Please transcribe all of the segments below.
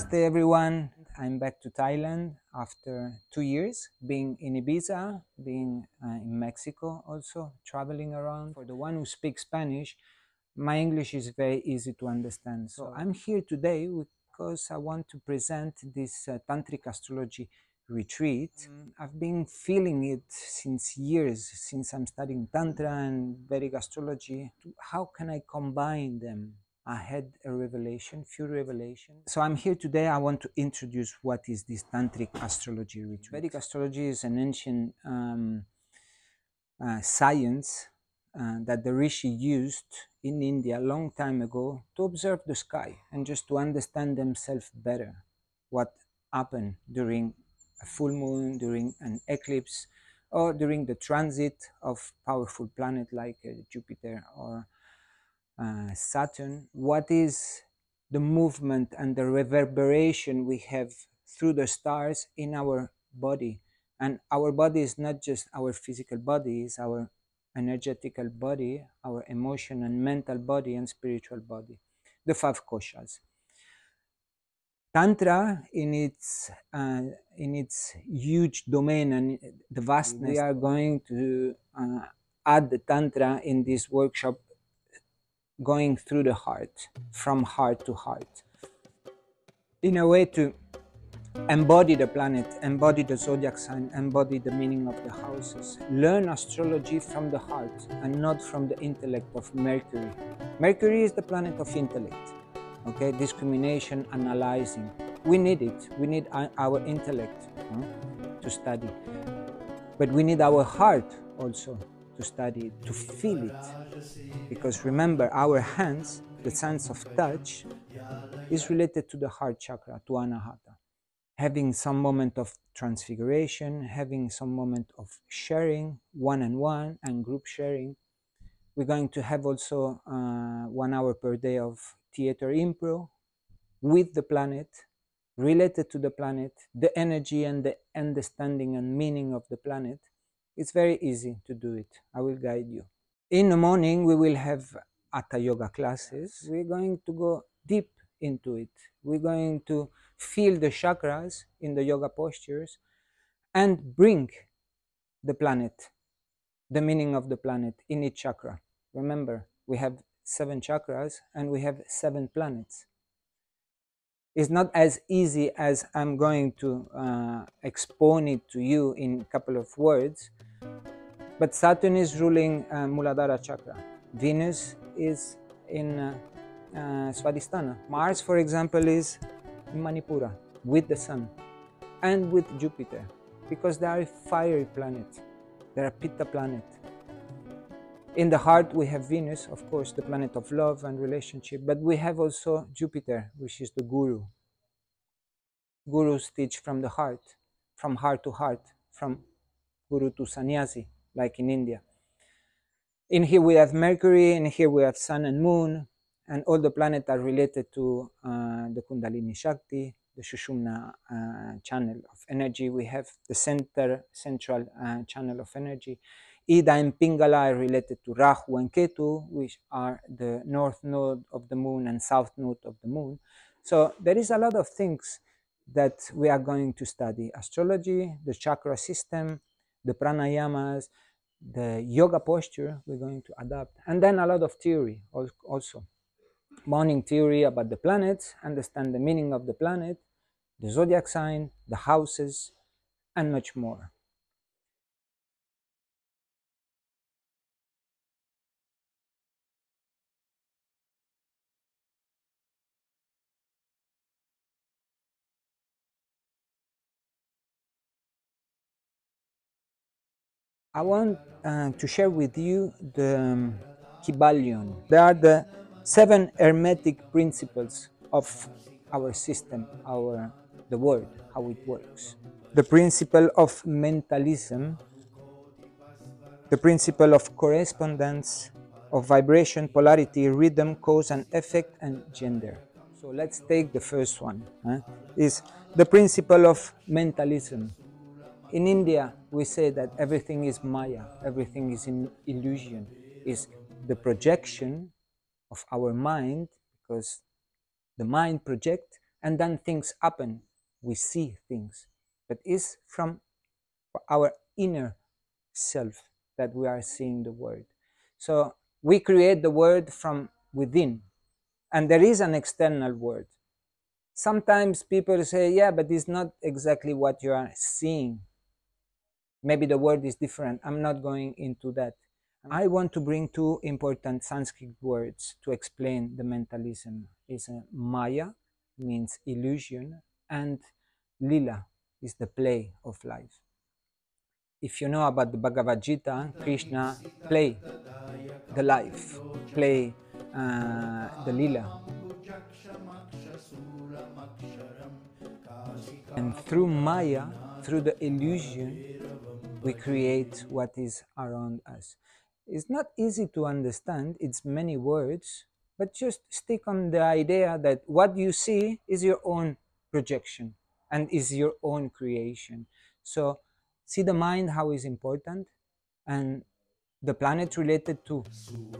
Namaste, everyone. I'm back to Thailand after two years being in Ibiza, being uh, in Mexico, also traveling around. For the one who speaks Spanish, my English is very easy to understand. So I'm here today because I want to present this uh, Tantric astrology retreat. Mm, I've been feeling it since years, since I'm studying Tantra and Vedic astrology. How can I combine them? I had a revelation, few revelations. So I'm here today. I want to introduce what is this tantric astrology retreat. Vedic astrology is an ancient um, uh, science uh, that the rishi used in India a long time ago to observe the sky and just to understand themselves better. What happened during a full moon, during an eclipse, or during the transit of powerful planet like uh, Jupiter or uh, Saturn, what is the movement and the reverberation we have through the stars in our body. And our body is not just our physical body, it's our energetical body, our emotion and mental body and spiritual body, the five koshas. Tantra, in its uh, in its huge domain and the vastness, we are going to uh, add the tantra in this workshop going through the heart, from heart to heart. In a way to embody the planet, embody the zodiac sign, embody the meaning of the houses. Learn astrology from the heart and not from the intellect of Mercury. Mercury is the planet of intellect, okay? Discrimination, analyzing. We need it. We need our intellect hmm, to study. But we need our heart also to study, to feel it. Because remember, our hands, the sense of touch, is related to the heart chakra, to Anahata. Having some moment of transfiguration, having some moment of sharing, one on one and group sharing. We're going to have also uh, one hour per day of theater impro with the planet, related to the planet, the energy and the understanding and meaning of the planet it's very easy to do it. I will guide you. In the morning, we will have Hatha Yoga classes. We're going to go deep into it. We're going to feel the chakras in the yoga postures and bring the planet, the meaning of the planet in each chakra. Remember, we have seven chakras and we have seven planets It's not as easy as I'm going to uh, explain it to you in a couple of words. But Saturn is ruling uh, Muladhara chakra. Venus is in uh, uh, Swadhisthana. Mars, for example, is in Manipura with the Sun and with Jupiter because they are fiery planet. They are Pitta planet. In the heart, we have Venus, of course, the planet of love and relationship, but we have also Jupiter, which is the guru. Gurus teach from the heart, from heart to heart, from guru to sannyasi, like in India. In here we have Mercury, in here we have Sun and Moon, and all the planets are related to uh, the Kundalini Shakti, the Sushumna uh, channel of energy. We have the center, central uh, channel of energy. Ida and Pingala are related to Rahu and Ketu, which are the north node of the moon and south node of the moon. So there is a lot of things that we are going to study. Astrology, the chakra system, the pranayamas, the yoga posture we're going to adapt, and then a lot of theory also. Morning theory about the planets, understand the meaning of the planet, the zodiac sign, the houses, and much more. I want uh, to share with you the um, Kybalion. They are the seven hermetic principles of our system, our the world, how it works. The principle of mentalism, the principle of correspondence, of vibration, polarity, rhythm, cause and effect, and gender. So let's take the first one. Huh? Is the principle of mentalism. In India, we say that everything is Maya, everything is in illusion, is the projection of our mind, because the mind projects and then things happen. We see things, but it's from our inner self that we are seeing the world. So we create the world from within, and there is an external world. Sometimes people say, yeah, but it's not exactly what you are seeing. Maybe the word is different. I'm not going into that. I want to bring two important Sanskrit words to explain the mentalism. Is uh, Maya, means illusion, and Lila is the play of life. If you know about the Bhagavad Gita, Krishna play the life, play uh, the Lila. And through Maya, through the illusion, we create what is around us. It's not easy to understand, it's many words, but just stick on the idea that what you see is your own projection and is your own creation. So see the mind how is important and the planet related to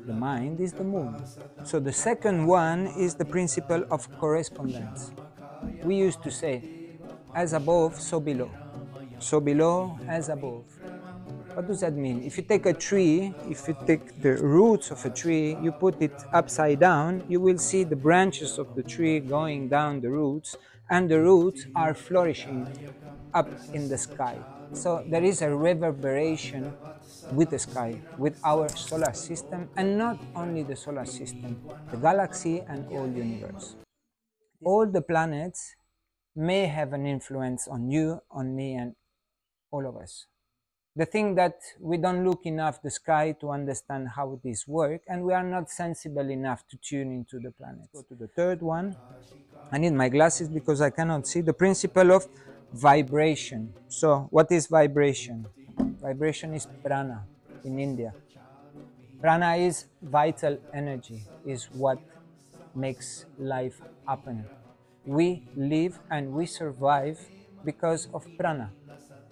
the mind is the moon. So the second one is the principle of correspondence. We used to say, as above, so below. So below, as above. What does that mean? If you take a tree, if you take the roots of a tree, you put it upside down, you will see the branches of the tree going down the roots, and the roots are flourishing up in the sky. So there is a reverberation with the sky, with our solar system, and not only the solar system, the galaxy and all universe. All the planets may have an influence on you, on me, and all of us. The thing that we don't look enough the sky to understand how this work and we are not sensible enough to tune into the planet. Go to the third one. I need my glasses because i cannot see. The principle of vibration. So what is vibration? Vibration is prana in india. Prana is vital energy is what makes life happen. We live and we survive because of prana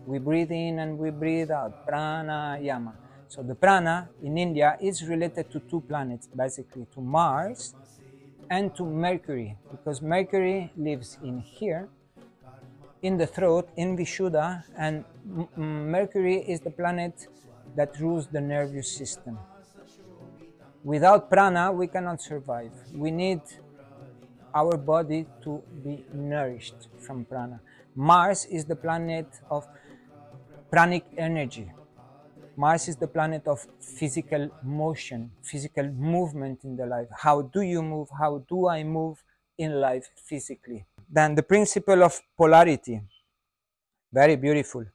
we breathe in and we breathe out. Pranayama. So the prana in India is related to two planets, basically to Mars and to Mercury, because Mercury lives in here, in the throat, in Vishuddha, and Mercury is the planet that rules the nervous system. Without prana, we cannot survive. We need our body to be nourished from prana. Mars is the planet of pranic energy. Mars is the planet of physical motion, physical movement in the life. How do you move? How do I move in life physically? Then the principle of polarity. Very beautiful.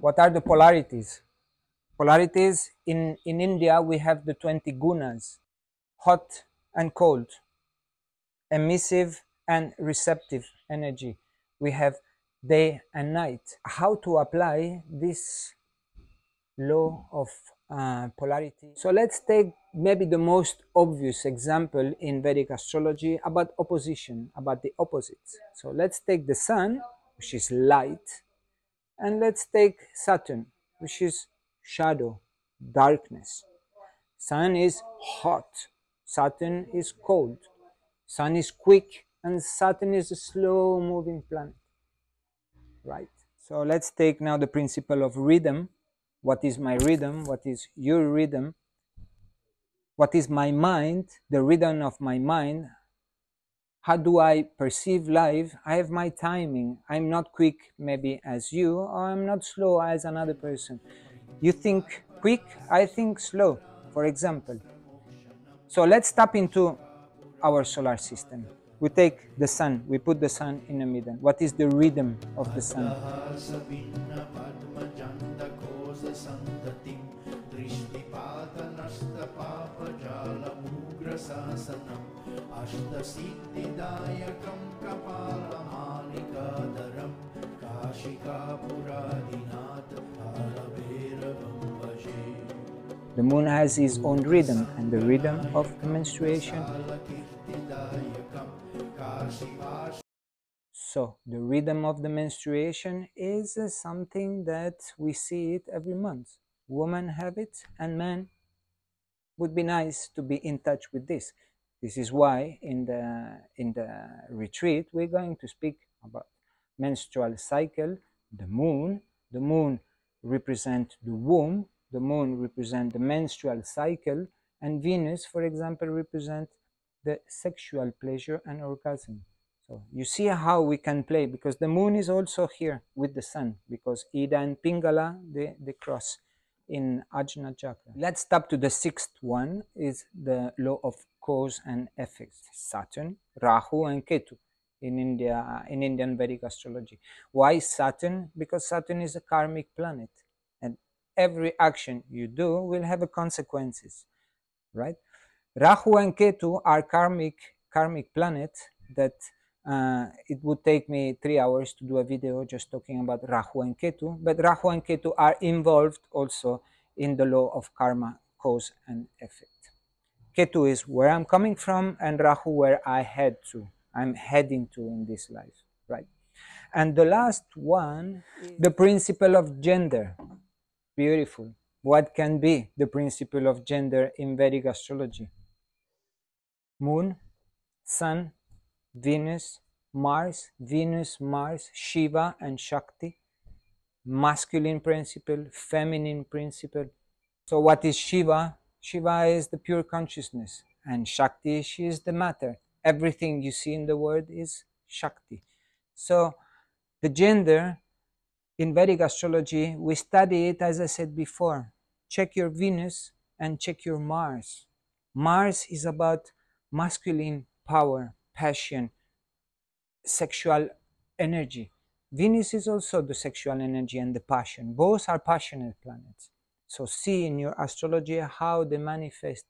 What are the polarities? Polarities in, in India, we have the 20 gunas hot and cold, emissive and receptive energy. We have day and night. How to apply this law of uh, polarity. So let's take maybe the most obvious example in Vedic astrology about opposition, about the opposites. So let's take the sun, which is light, and let's take Saturn, which is shadow, darkness. Sun is hot, Saturn is cold. Sun is quick, and Saturn is a slow moving planet right? So let's take now the principle of rhythm. What is my rhythm? What is your rhythm? What is my mind? The rhythm of my mind. How do I perceive life? I have my timing. I'm not quick maybe as you, or I'm not slow as another person. You think quick, I think slow, for example. So let's tap into our solar system we take the sun, we put the sun in the middle. What is the rhythm of the sun? The moon has its own rhythm, and the rhythm of menstruation so the rhythm of the menstruation is uh, something that we see it every month. Women have it and men would be nice to be in touch with this. This is why in the, in the retreat we're going to speak about menstrual cycle, the moon. The moon represent the womb, the moon represent the menstrual cycle, and Venus, for example, represent the sexual pleasure and orgasm. So you see how we can play because the moon is also here with the sun because Ida and Pingala, they, they cross in Ajna chakra. Let's stop to the sixth one is the law of cause and effects. Saturn, Rahu and Ketu in India, in Indian Vedic astrology. Why Saturn? Because Saturn is a karmic planet and every action you do will have a consequences, right? Rahu and Ketu are karmic, karmic planets that uh, it would take me three hours to do a video just talking about Rahu and Ketu, but Rahu and Ketu are involved also in the law of karma, cause and effect. Ketu is where I'm coming from and Rahu where I head to, I'm heading to in this life, right? And the last one, the principle of gender. Beautiful. What can be the principle of gender in Vedic astrology? Moon, Sun, Venus, Mars, Venus, Mars, Shiva, and Shakti. Masculine principle, feminine principle. So, what is Shiva? Shiva is the pure consciousness, and Shakti, she is the matter. Everything you see in the world is Shakti. So, the gender in Vedic astrology, we study it as I said before. Check your Venus and check your Mars. Mars is about masculine power, passion, sexual energy. Venus is also the sexual energy and the passion. Both are passionate planets. So see in your astrology how they manifest.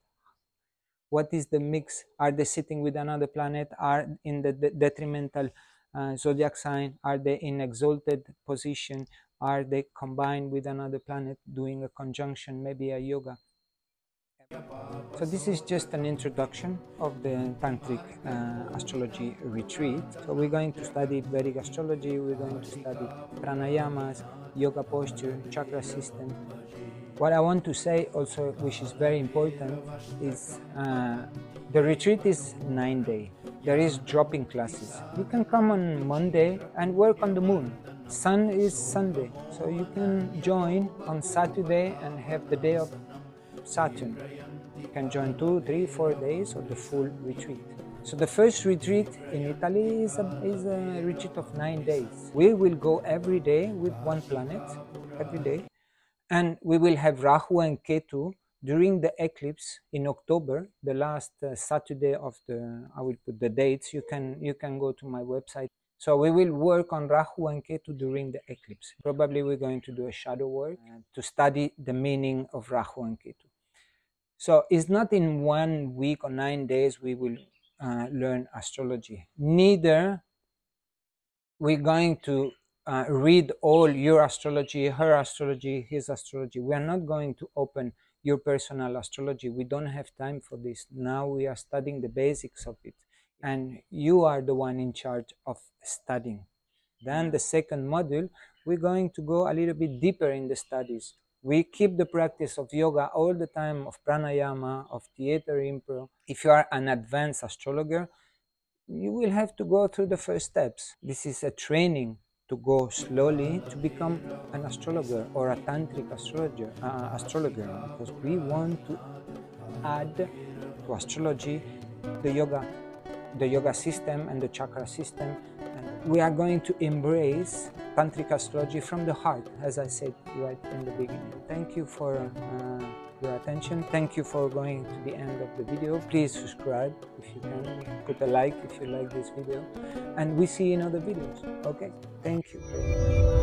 What is the mix? Are they sitting with another planet? Are in the de detrimental uh, zodiac sign? Are they in exalted position? Are they combined with another planet doing a conjunction, maybe a yoga? So this is just an introduction of the Tantric uh, astrology retreat. So we're going to study Vedic astrology, we're going to study pranayamas, yoga posture, chakra system. What I want to say also, which is very important, is uh, the retreat is nine day. There is dropping classes. You can come on Monday and work on the moon. Sun is Sunday, so you can join on Saturday and have the day of Saturn. You can join two, three, four days of the full retreat. So the first retreat in Italy is a, is a retreat of nine days. We will go every day with one planet, every day. And we will have Rahu and Ketu during the eclipse in October, the last uh, Saturday of the, I will put the dates, you can, you can go to my website. So we will work on Rahu and Ketu during the eclipse. Probably we're going to do a shadow work uh, to study the meaning of Rahu and Ketu. So it's not in one week or nine days we will uh, learn astrology. Neither we're going to uh, read all your astrology, her astrology, his astrology. We are not going to open your personal astrology. We don't have time for this. Now we are studying the basics of it. And you are the one in charge of studying. Then the second module, we're going to go a little bit deeper in the studies we keep the practice of yoga all the time, of pranayama, of theater improv. If you are an advanced astrologer, you will have to go through the first steps. This is a training to go slowly to become an astrologer or a tantric astrologer, uh, astrologer because we want to add to astrology the yoga, the yoga system and the chakra system we are going to embrace tantric astrology from the heart, as I said right in the beginning. Thank you for uh, your attention. Thank you for going to the end of the video. Please subscribe if you can. Put a like if you like this video. And we see you in other videos. Okay? Thank you.